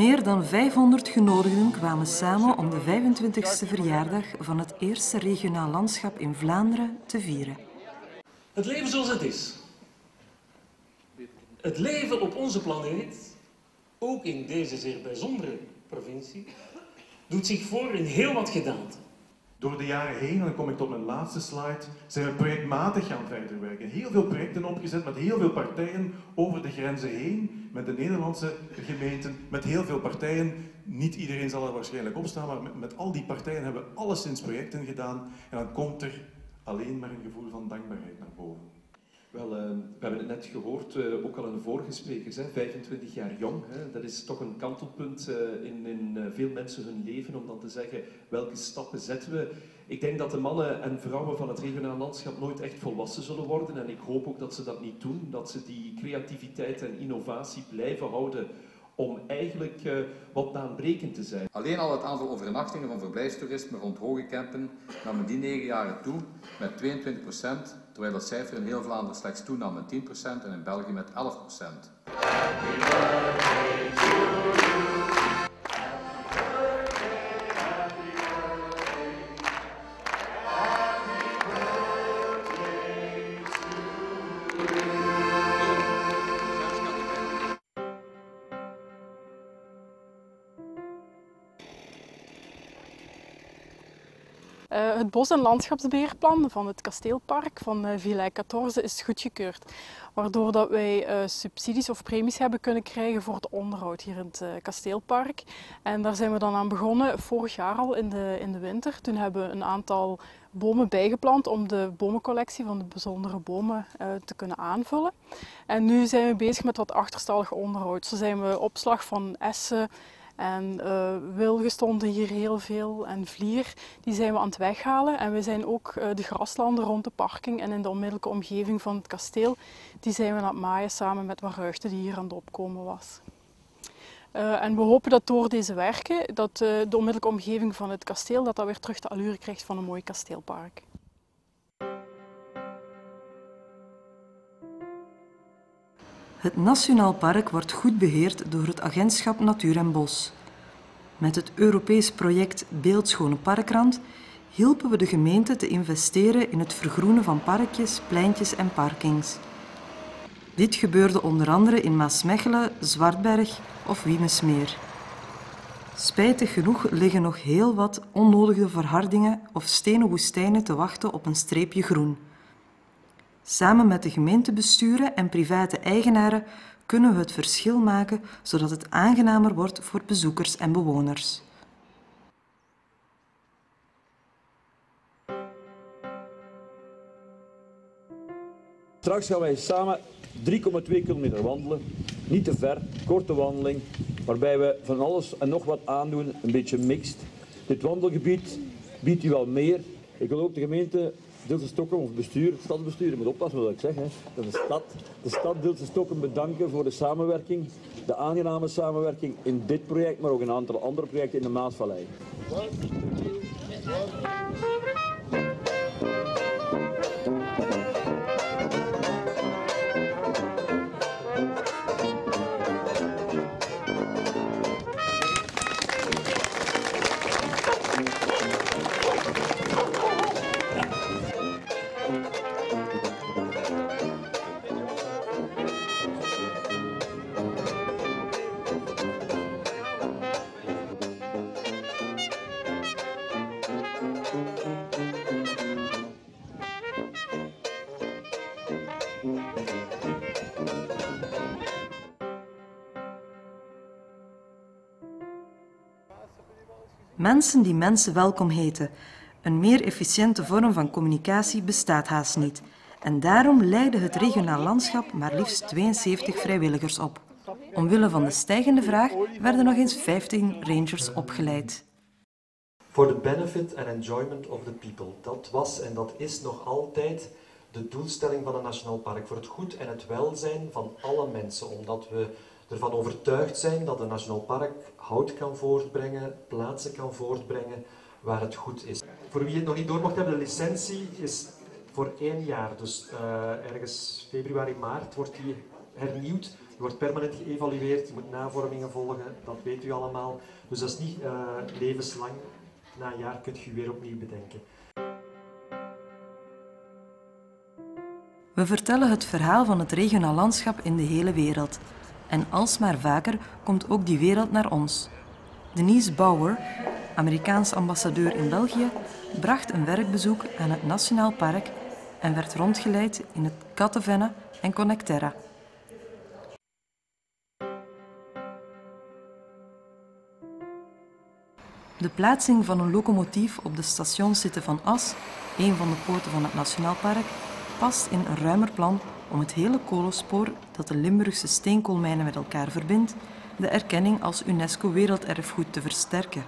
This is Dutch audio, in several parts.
Meer dan 500 genodigden kwamen samen om de 25e verjaardag van het eerste regionaal landschap in Vlaanderen te vieren. Het leven zoals het is. Het leven op onze planeet, ook in deze zeer bijzondere provincie, doet zich voor in heel wat gedaanten. Door de jaren heen, en dan kom ik tot mijn laatste slide, zijn we projectmatig gaan verder werken. Heel veel projecten opgezet met heel veel partijen over de grenzen heen, met de Nederlandse gemeenten, met heel veel partijen. Niet iedereen zal er waarschijnlijk op staan, maar met, met al die partijen hebben we alleszins projecten gedaan. En dan komt er alleen maar een gevoel van dankbaarheid naar boven. Wel, uh, we hebben het net gehoord, uh, ook al in de vorige sprekers, hè, 25 jaar jong. Hè, dat is toch een kantelpunt uh, in, in veel mensen hun leven om dan te zeggen welke stappen zetten we. Ik denk dat de mannen en vrouwen van het regionaal landschap nooit echt volwassen zullen worden en ik hoop ook dat ze dat niet doen, dat ze die creativiteit en innovatie blijven houden om eigenlijk uh, wat baanbrekend te zijn. Alleen al het aantal overnachtingen van verblijfstoerisme rond hoge campen nam in die negen jaren toe met 22 procent, terwijl dat cijfer in heel Vlaanderen slechts toenam met 10 procent en in België met 11 procent. Uh, het bos- en landschapsbeheerplan van het kasteelpark van uh, Villei 14 is goedgekeurd. Waardoor dat wij uh, subsidies of premies hebben kunnen krijgen voor het onderhoud hier in het kasteelpark. En daar zijn we dan aan begonnen vorig jaar al in de, in de winter. Toen hebben we een aantal bomen bijgeplant om de bomencollectie van de bijzondere bomen te kunnen aanvullen. En nu zijn we bezig met wat achterstallig onderhoud. Zo zijn we opslag van essen, en uh, wilgen hier heel veel en vlier, die zijn we aan het weghalen. En we zijn ook uh, de graslanden rond de parking en in de onmiddellijke omgeving van het kasteel, die zijn we aan het maaien samen met wat ruigte die hier aan het opkomen was. Uh, en we hopen dat door deze werken, dat de onmiddellijke omgeving van het kasteel, dat dat weer terug de allure krijgt van een mooi kasteelpark. Het Nationaal Park wordt goed beheerd door het Agentschap Natuur en Bos. Met het Europees project Beeldschone Parkrand hielpen we de gemeente te investeren in het vergroenen van parkjes, pleintjes en parkings. Dit gebeurde onder andere in Maasmechelen, Zwartberg of Wiemesmeer. Spijtig genoeg liggen nog heel wat onnodige verhardingen of stenen woestijnen te wachten op een streepje groen. Samen met de gemeentebesturen en private eigenaren kunnen we het verschil maken zodat het aangenamer wordt voor bezoekers en bewoners. Straks gaan wij samen 3,2 kilometer wandelen. Niet te ver, korte wandeling, waarbij we van alles en nog wat aandoen, een beetje mixed. Dit wandelgebied biedt u wel meer. Ik wil ook de gemeente Dilse Stokken, of bestuur, het stadsbestuur, moet oppassen wat ik zeg. Hè. De stad, de stad Stokken bedanken voor de samenwerking, de aangename samenwerking in dit project, maar ook een aantal andere projecten in de Maasvallei. Mensen die mensen welkom heten. Een meer efficiënte vorm van communicatie bestaat haast niet. En daarom leidde het regionaal landschap maar liefst 72 vrijwilligers op. Omwille van de stijgende vraag werden nog eens 15 rangers opgeleid. For the benefit and enjoyment of the people. Dat was en dat is nog altijd de doelstelling van een nationaal park. Voor het goed en het welzijn van alle mensen. Omdat we ervan overtuigd zijn dat een nationaal park hout kan voortbrengen, plaatsen kan voortbrengen waar het goed is. Voor wie het nog niet door mocht hebben, de licentie is voor één jaar. Dus uh, ergens februari, maart wordt die hernieuwd. wordt permanent geëvalueerd, je moet navormingen volgen, dat weet u allemaal. Dus dat is niet uh, levenslang. Na een jaar kunt je weer opnieuw bedenken. We vertellen het verhaal van het regionaal landschap in de hele wereld. En alsmaar vaker komt ook die wereld naar ons. Denise Bauer, Amerikaans ambassadeur in België, bracht een werkbezoek aan het Nationaal Park en werd rondgeleid in het Kattenvenne en Connecterra. De plaatsing van een locomotief op de stationszitten van As, een van de poorten van het Nationaal Park, past in een ruimer plan om het hele kolenspoor dat de Limburgse steenkoolmijnen met elkaar verbindt, de erkenning als UNESCO Werelderfgoed te versterken.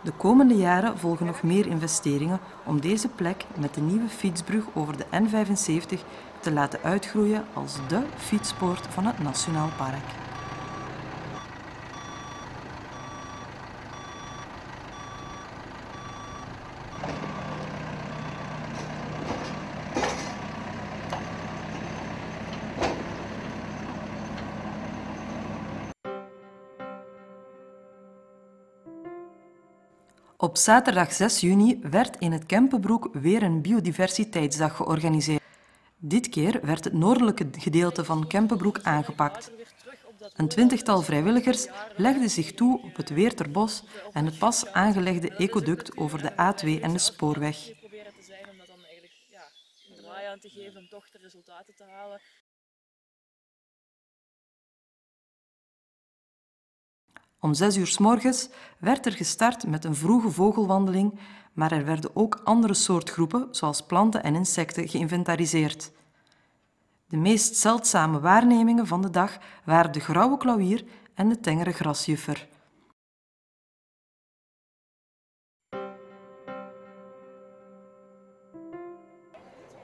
De komende jaren volgen nog meer investeringen om deze plek met de nieuwe fietsbrug over de N75 te laten uitgroeien als de fietspoort van het Nationaal Park. Zaterdag 6 juni werd in het Kempenbroek weer een biodiversiteitsdag georganiseerd. Dit keer werd het noordelijke gedeelte van Kempenbroek aangepakt. Een twintigtal vrijwilligers legden zich toe op het Weerterbos en het pas aangelegde ecoduct over de A2 en de spoorweg. Te geven om toch de resultaten te halen. Om zes uur s morgens werd er gestart met een vroege vogelwandeling, maar er werden ook andere soortgroepen, zoals planten en insecten, geïnventariseerd. De meest zeldzame waarnemingen van de dag waren de grauwe klauwier en de tengere grasjuffer.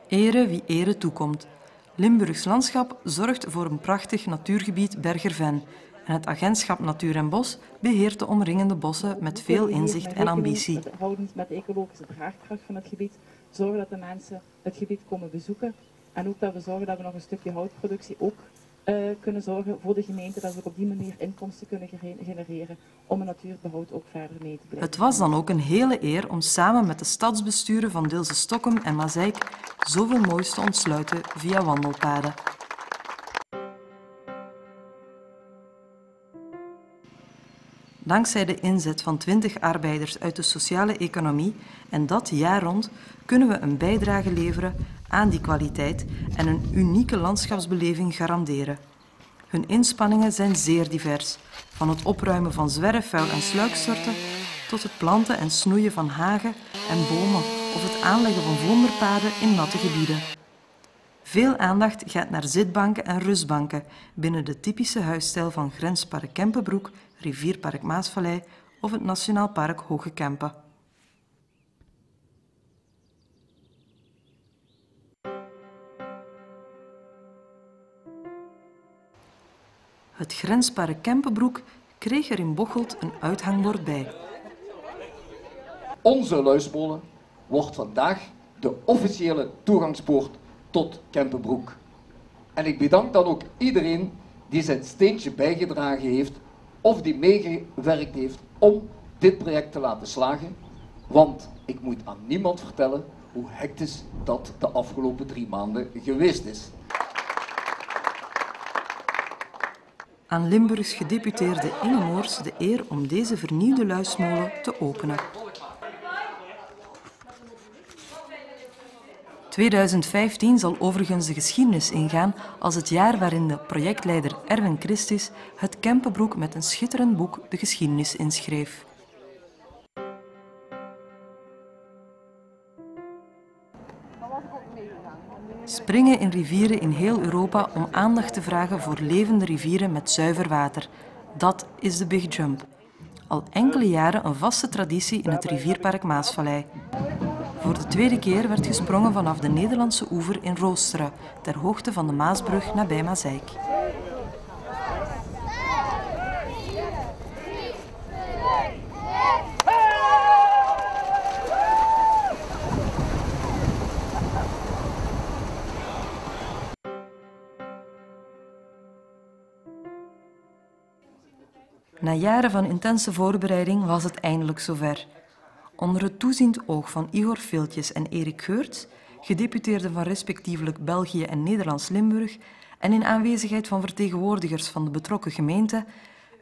Ere wie ere toekomt. Limburgs landschap zorgt voor een prachtig natuurgebied Bergerven en het agentschap Natuur en Bos beheert de omringende bossen met veel inzicht en ambitie. We houden met de ecologische draagkracht van het gebied, zorgen dat de mensen het gebied komen bezoeken en ook dat we zorgen dat we nog een stukje houtproductie ook uh, kunnen zorgen voor de gemeente, dat we op die manier inkomsten kunnen genereren om het natuurbehoud ook verder mee te blijven. Het was dan ook een hele eer om samen met de stadsbesturen van Deelse Stockholm en Mazeik zoveel moois te ontsluiten via wandelpaden. Dankzij de inzet van 20 arbeiders uit de sociale economie en dat jaar rond kunnen we een bijdrage leveren aan die kwaliteit en een unieke landschapsbeleving garanderen. Hun inspanningen zijn zeer divers, van het opruimen van zwerfvuil en sluiksoorten tot het planten en snoeien van hagen en bomen of het aanleggen van vlonderpaden in natte gebieden. Veel aandacht gaat naar zitbanken en rustbanken binnen de typische huisstijl van Grenspark Kempenbroek Rivierpark Maasvallei of het Nationaal Park Hoge Kempen. Het grenspark Kempenbroek kreeg er in Bocholt een uithangbord bij. Onze luismolen wordt vandaag de officiële toegangspoort tot Kempenbroek. En ik bedank dan ook iedereen die zijn steentje bijgedragen heeft of die meegewerkt heeft om dit project te laten slagen. Want ik moet aan niemand vertellen hoe hectisch dat de afgelopen drie maanden geweest is. Aan Limburgs gedeputeerde Inge Moors de eer om deze vernieuwde luismolen te openen. 2015 zal overigens de geschiedenis ingaan als het jaar waarin de projectleider Erwin Christus het Kempenbroek met een schitterend boek de geschiedenis inschreef. Springen in rivieren in heel Europa om aandacht te vragen voor levende rivieren met zuiver water. Dat is de Big Jump. Al enkele jaren een vaste traditie in het rivierpark Maasvallei. Voor de tweede keer werd gesprongen vanaf de Nederlandse oever in Roosteren, ter hoogte van de Maasbrug nabij Mazeik. Na jaren van intense voorbereiding was het eindelijk zover. Onder het toeziend oog van Igor Veeltjes en Erik Geurts, gedeputeerden van respectievelijk België en Nederlands-Limburg, en in aanwezigheid van vertegenwoordigers van de betrokken gemeente,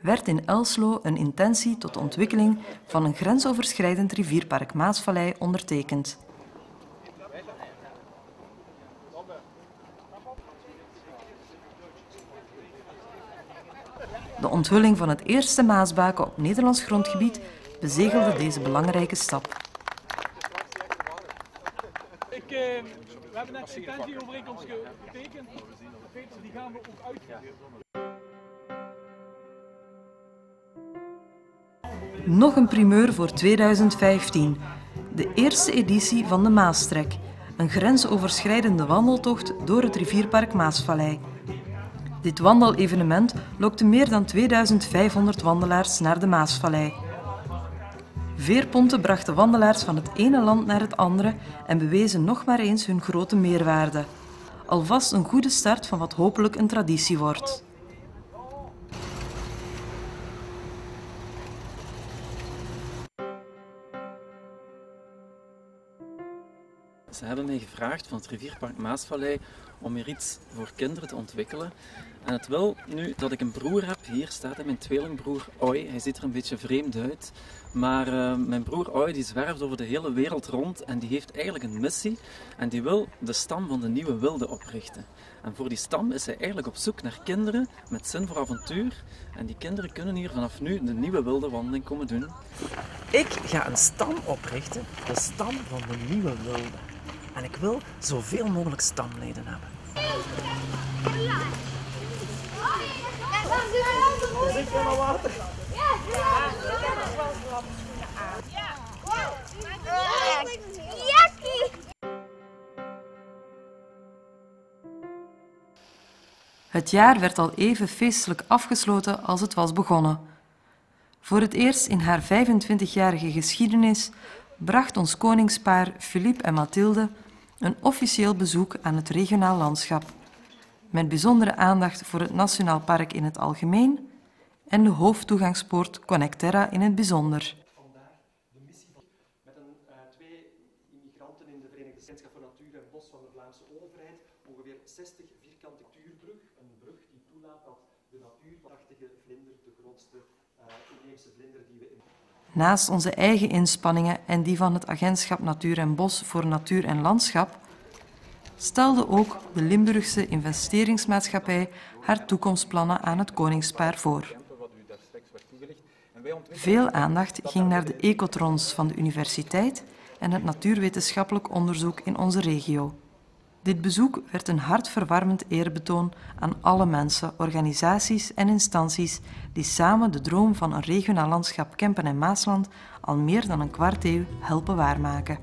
werd in Elslo een intentie tot ontwikkeling van een grensoverschrijdend rivierpark Maasvallei ondertekend. De onthulling van het eerste Maasbaken op Nederlands grondgebied bezegelde deze belangrijke stap. Ik, uh, we hebben net een intentieovereenkomst getekend. Die gaan we ook uitvoeren. Nog een primeur voor 2015. De eerste editie van de Maastrek. Een grensoverschrijdende wandeltocht door het rivierpark Maasvallei. Dit wandelevenement lokte meer dan 2500 wandelaars naar de Maasvallei. Veerponten brachten wandelaars van het ene land naar het andere en bewezen nog maar eens hun grote meerwaarde. Alvast een goede start van wat hopelijk een traditie wordt. Ze hebben mij gevraagd van het Rivierpark Maasvallei om hier iets voor kinderen te ontwikkelen. En het wil nu dat ik een broer heb. Hier staat mijn tweelingbroer Oi. Hij ziet er een beetje vreemd uit. Maar uh, mijn broer Oi die zwerft over de hele wereld rond en die heeft eigenlijk een missie. En die wil de stam van de nieuwe wilde oprichten. En voor die stam is hij eigenlijk op zoek naar kinderen met zin voor avontuur. En die kinderen kunnen hier vanaf nu de nieuwe wilde wandeling komen doen. Ik ga een stam oprichten, de stam van de nieuwe wilde. En ik wil zoveel mogelijk stamleden hebben. Het jaar werd al even feestelijk afgesloten als het was begonnen. Voor het eerst in haar 25-jarige geschiedenis bracht ons koningspaar Philippe en Mathilde een officieel bezoek aan het regionaal landschap, met bijzondere aandacht voor het Nationaal Park in het algemeen en de hoofdtoegangspoort Connecterra in het bijzonder. Vandaag de missie van, met uh, twee immigranten in de Verenigde Gemeenschap voor Natuur en Bos van de Vlaamse overheid, ongeveer 60 vierkante natuurbrug, een brug die toelaat dat de natuurprachtige vlinder, de grootste uh, vlinder Naast onze eigen inspanningen en die van het Agentschap Natuur en Bos voor Natuur en Landschap, stelde ook de Limburgse investeringsmaatschappij haar toekomstplannen aan het koningspaar voor. Veel aandacht ging naar de ecotrons van de universiteit en het natuurwetenschappelijk onderzoek in onze regio. Dit bezoek werd een hartverwarmend eerbetoon aan alle mensen, organisaties en instanties die samen de droom van een regionaal landschap Kempen en Maasland al meer dan een kwart eeuw helpen waarmaken.